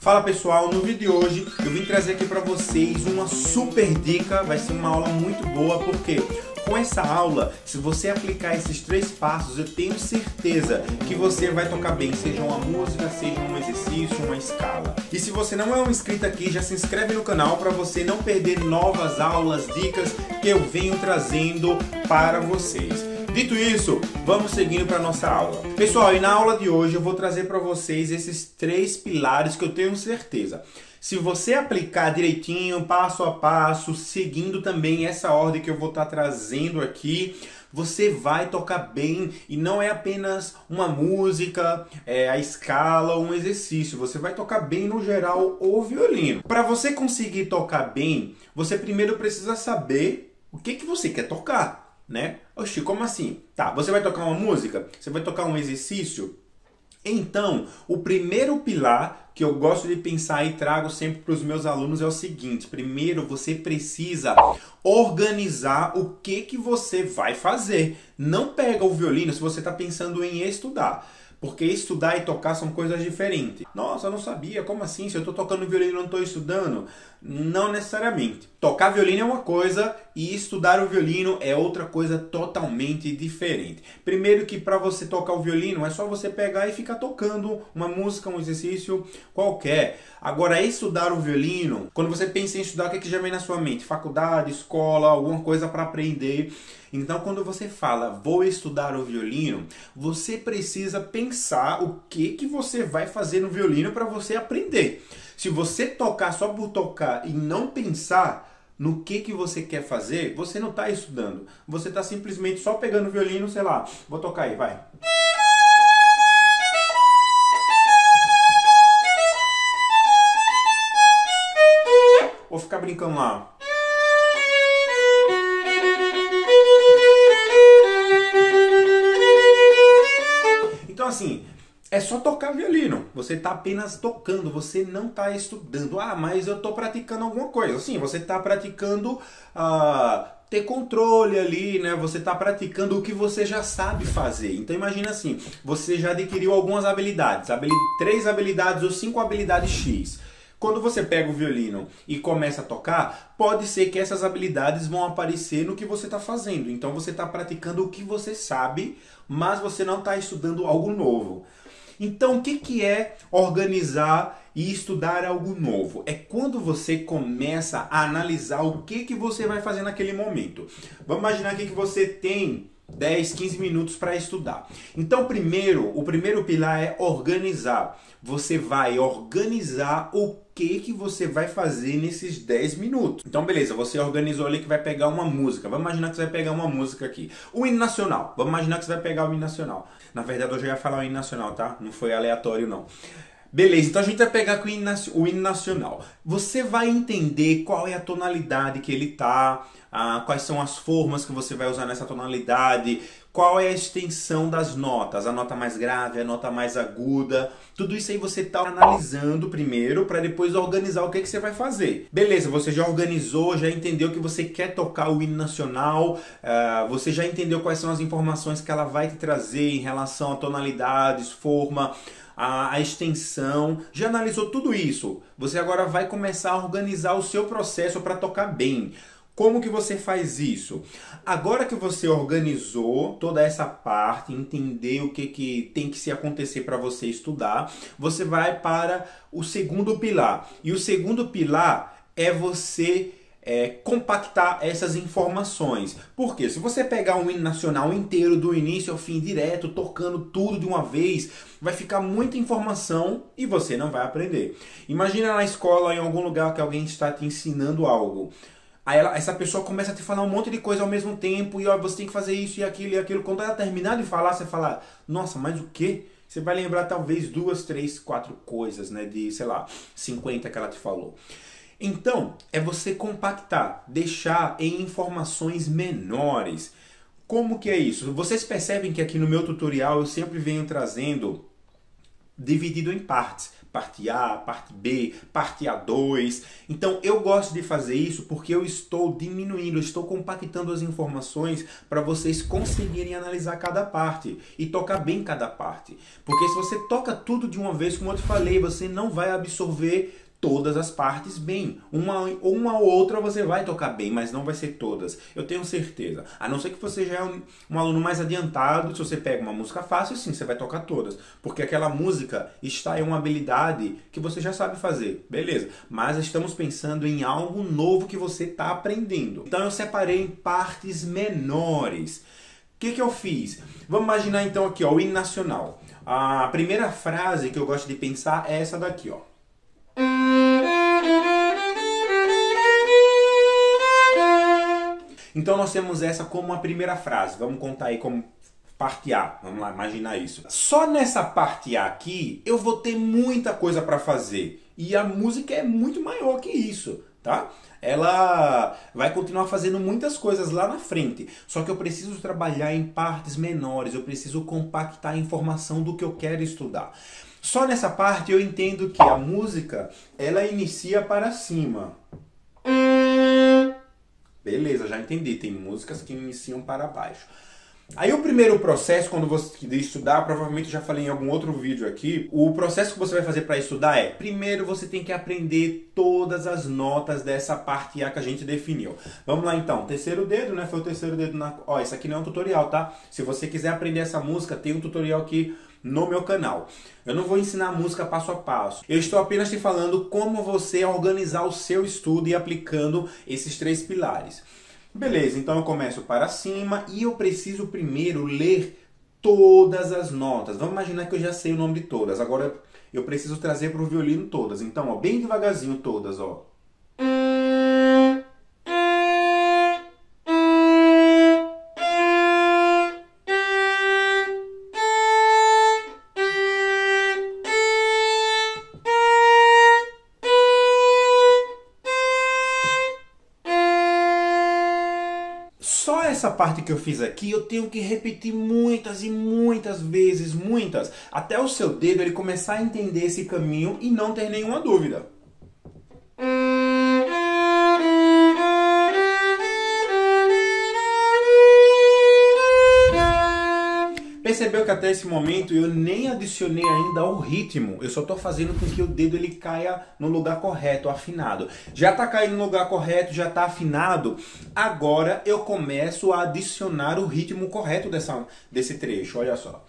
Fala pessoal, no vídeo de hoje eu vim trazer aqui para vocês uma super dica, vai ser uma aula muito boa porque com essa aula, se você aplicar esses três passos, eu tenho certeza que você vai tocar bem, seja uma música, seja um exercício, uma escala. E se você não é um inscrito aqui, já se inscreve no canal para você não perder novas aulas, dicas que eu venho trazendo para vocês. Dito isso, vamos seguindo para nossa aula. Pessoal, e na aula de hoje eu vou trazer para vocês esses três pilares que eu tenho certeza. Se você aplicar direitinho, passo a passo, seguindo também essa ordem que eu vou estar tá trazendo aqui, você vai tocar bem e não é apenas uma música, é, a escala um exercício. Você vai tocar bem no geral o violino. Para você conseguir tocar bem, você primeiro precisa saber o que, que você quer tocar né? Oxi, como assim? Tá, você vai tocar uma música? Você vai tocar um exercício? Então, o primeiro pilar que eu gosto de pensar e trago sempre para os meus alunos é o seguinte: primeiro você precisa organizar o que que você vai fazer. Não pega o violino se você está pensando em estudar. Porque estudar e tocar são coisas diferentes. Nossa, eu não sabia, como assim? Se eu estou tocando violino não estou estudando? Não necessariamente. Tocar violino é uma coisa e estudar o violino é outra coisa totalmente diferente. Primeiro que para você tocar o violino é só você pegar e ficar tocando uma música, um exercício qualquer. Agora, estudar o violino, quando você pensa em estudar, o que, é que já vem na sua mente? Faculdade, escola, alguma coisa para aprender. Então, quando você fala vou estudar o violino, você precisa pensar o que que você vai fazer no violino para você aprender. Se você tocar só por tocar e não pensar no que que você quer fazer, você não está estudando. Você está simplesmente só pegando o violino, sei lá, vou tocar aí, vai. Vou ficar brincando lá. assim, é só tocar violino. Você está apenas tocando, você não está estudando. Ah, mas eu estou praticando alguma coisa. Sim, você está praticando uh, ter controle ali, né? Você está praticando o que você já sabe fazer. Então imagina assim, você já adquiriu algumas habilidades, três habilidades ou cinco habilidades X. Quando você pega o violino e começa a tocar, pode ser que essas habilidades vão aparecer no que você está fazendo. Então você está praticando o que você sabe, mas você não está estudando algo novo. Então, o que, que é organizar e estudar algo novo? É quando você começa a analisar o que, que você vai fazer naquele momento. Vamos imaginar aqui que você tem 10, 15 minutos para estudar. Então, primeiro, o primeiro pilar é organizar. Você vai organizar o que que você vai fazer nesses 10 minutos. Então, beleza, você organizou ali que vai pegar uma música. Vamos imaginar que você vai pegar uma música aqui. O hino nacional. Vamos imaginar que você vai pegar o hino nacional. Na verdade, eu já ia falar o hino nacional, tá? Não foi aleatório, não. Beleza, então a gente vai pegar o hino nacional. Você vai entender qual é a tonalidade que ele tá, ah, quais são as formas que você vai usar nessa tonalidade, qual é a extensão das notas, a nota mais grave, a nota mais aguda. Tudo isso aí você está analisando primeiro para depois organizar o que, que você vai fazer. Beleza, você já organizou, já entendeu que você quer tocar o hino nacional, uh, você já entendeu quais são as informações que ela vai te trazer em relação a tonalidades, forma a, a extensão, já analisou tudo isso. Você agora vai começar a organizar o seu processo para tocar bem. Como que você faz isso? Agora que você organizou toda essa parte, entender o que, que tem que se acontecer para você estudar, você vai para o segundo pilar. E o segundo pilar é você é, compactar essas informações. Porque se você pegar um hino nacional inteiro, do início ao fim, direto, tocando tudo de uma vez, vai ficar muita informação e você não vai aprender. Imagina na escola, em algum lugar que alguém está te ensinando algo. Aí ela, essa pessoa começa a te falar um monte de coisa ao mesmo tempo, e ó, você tem que fazer isso e aquilo e aquilo. Quando ela terminar de falar, você fala, nossa, mas o quê? Você vai lembrar talvez duas, três, quatro coisas, né? De, sei lá, 50 que ela te falou. Então, é você compactar, deixar em informações menores. Como que é isso? Vocês percebem que aqui no meu tutorial eu sempre venho trazendo dividido em partes. Parte A, parte B, parte A2. Então eu gosto de fazer isso porque eu estou diminuindo, estou compactando as informações para vocês conseguirem analisar cada parte e tocar bem cada parte. Porque se você toca tudo de uma vez, como eu te falei, você não vai absorver todas as partes bem. Uma, uma ou outra você vai tocar bem, mas não vai ser todas. Eu tenho certeza. A não ser que você já é um, um, aluno mais adiantado, se você pega uma música fácil, sim, você vai tocar todas. Porque aquela música está em uma habilidade que você já sabe fazer. Beleza. Mas estamos pensando em algo novo que você está aprendendo. Então eu separei em partes menores. O que, que eu fiz? Vamos imaginar então aqui, ó, o hino nacional. A primeira frase que eu gosto de pensar é essa daqui, ó. Então nós temos essa como a primeira frase. Vamos contar aí como parte A. Vamos lá, imaginar isso. Só nessa parte A aqui eu vou ter muita coisa para fazer. E a música é muito maior que isso, tá? Ela vai continuar fazendo muitas coisas lá na frente. Só que eu preciso trabalhar em partes menores, eu preciso compactar a informação do que eu quero estudar. Só nessa parte eu entendo que a música, ela inicia para cima. Beleza, já entendi. Tem músicas que iniciam para baixo. Aí o primeiro processo, quando você estudar, provavelmente já falei em algum outro vídeo aqui, o processo que você vai fazer para estudar é, primeiro você tem que aprender todas as notas dessa parte A que a gente definiu. Vamos lá então, terceiro dedo, né? Foi o terceiro dedo na... Ó, isso aqui não é um tutorial, tá? Se você quiser aprender essa música, tem um tutorial aqui no meu canal. Eu não vou ensinar música passo a passo. Eu estou apenas te falando como você organizar o seu estudo e aplicando esses três pilares. Beleza, então eu começo para cima e eu preciso primeiro ler todas as notas. Vamos imaginar que eu já sei o nome de todas. Agora eu preciso trazer para o violino todas. Então, ó, bem devagarzinho todas, ó. Essa parte que eu fiz aqui, eu tenho que repetir muitas e muitas vezes, muitas, até o seu dedo ele começar a entender esse caminho e não ter nenhuma dúvida. Percebeu que até esse momento eu nem adicionei ainda o ritmo. Eu só estou fazendo com que o dedo ele caia no lugar correto, afinado. Já está caindo no lugar correto, já está afinado. Agora eu começo a adicionar o ritmo correto dessa, desse trecho. Olha só.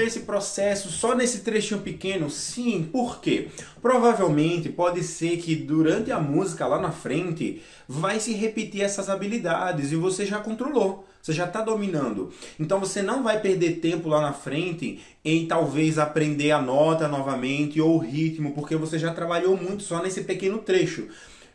Esse processo só nesse trechinho pequeno? Sim, por quê? Provavelmente pode ser que durante a música lá na frente vai se repetir essas habilidades e você já controlou, você já está dominando. Então você não vai perder tempo lá na frente em talvez aprender a nota novamente ou o ritmo, porque você já trabalhou muito só nesse pequeno trecho.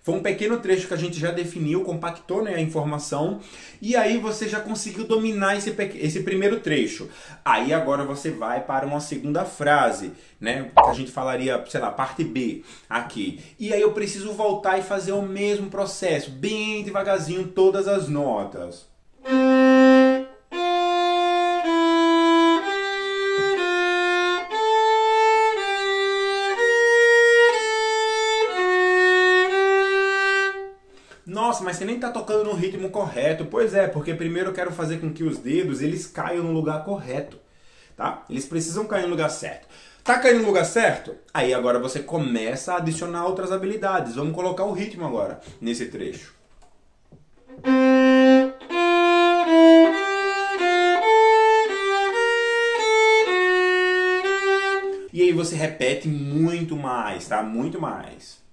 Foi um pequeno trecho que a gente já definiu, compactou né, a informação, e aí você já conseguiu dominar esse, esse primeiro trecho. Aí agora você vai para uma segunda frase, né? Que a gente falaria, sei lá, parte B aqui. E aí eu preciso voltar e fazer o mesmo processo, bem devagarzinho, todas as notas. Nossa, mas você nem tá tocando no ritmo correto. Pois é, porque primeiro eu quero fazer com que os dedos eles caiam no lugar correto, tá? Eles precisam cair no lugar certo. Tá caindo no lugar certo? Aí agora você começa a adicionar outras habilidades. Vamos colocar o ritmo agora nesse trecho. E aí você repete muito mais, tá? Muito mais.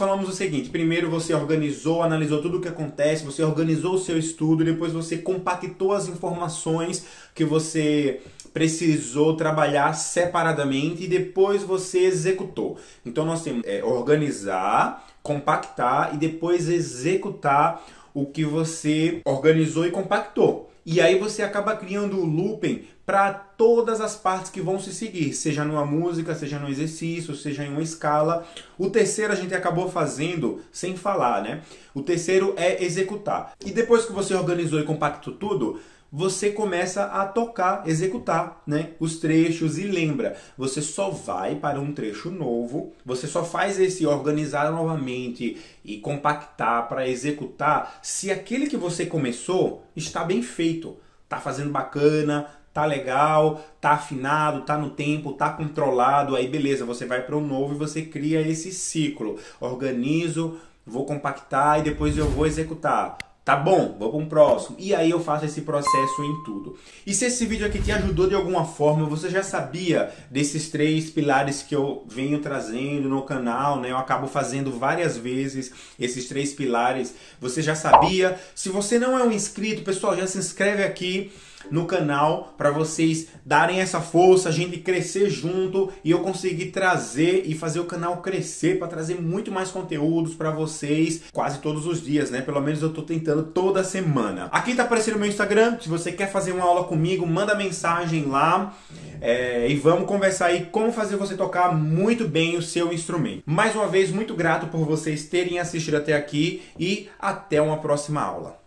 Falamos o seguinte: primeiro você organizou, analisou tudo o que acontece, você organizou o seu estudo, depois você compactou as informações que você precisou trabalhar separadamente e depois você executou. Então nós temos é, organizar, compactar e depois executar o que você organizou e compactou. E aí você acaba criando o looping para todas as partes que vão se seguir, seja numa música, seja no exercício, seja em uma escala. O terceiro a gente acabou fazendo sem falar, né? O terceiro é executar. E depois que você organizou e compactou tudo, você começa a tocar, executar, né, os trechos e lembra, você só vai para um trecho novo, você só faz esse organizar novamente e compactar para executar se aquele que você começou está bem feito, tá fazendo bacana, tá legal, tá afinado, tá no tempo, tá controlado, aí beleza, você vai para um novo e você cria esse ciclo. Organizo, vou compactar e depois eu vou executar Tá bom, vou para um próximo. E aí eu faço esse processo em tudo. E se esse vídeo aqui te ajudou de alguma forma, você já sabia desses três pilares que eu venho trazendo no canal, né? Eu acabo fazendo várias vezes esses três pilares. Você já sabia? Se você não é um inscrito, pessoal, já se inscreve aqui no canal para vocês darem essa força, a gente crescer junto e eu conseguir trazer e fazer o canal crescer para trazer muito mais conteúdos para vocês quase todos os dias, né? Pelo menos eu tô tentando toda semana. Aqui tá aparecendo meu Instagram, se você quer fazer uma aula comigo, manda mensagem lá é, e vamos conversar aí como fazer você tocar muito bem o seu instrumento. Mais uma vez, muito grato por vocês terem assistido até aqui e até uma próxima aula.